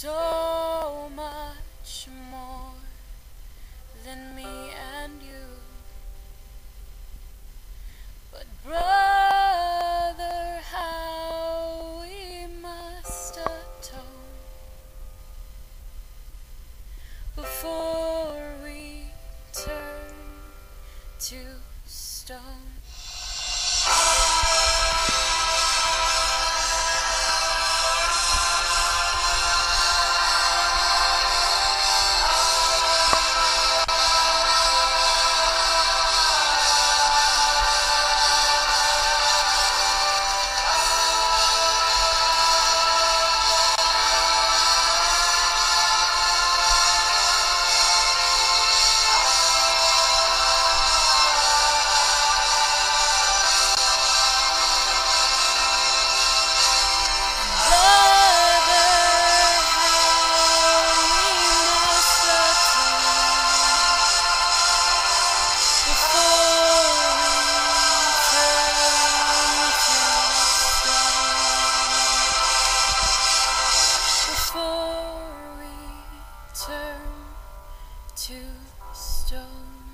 so much more than me and you. But, brother, how we must atone before we turn to stone. Turn to stone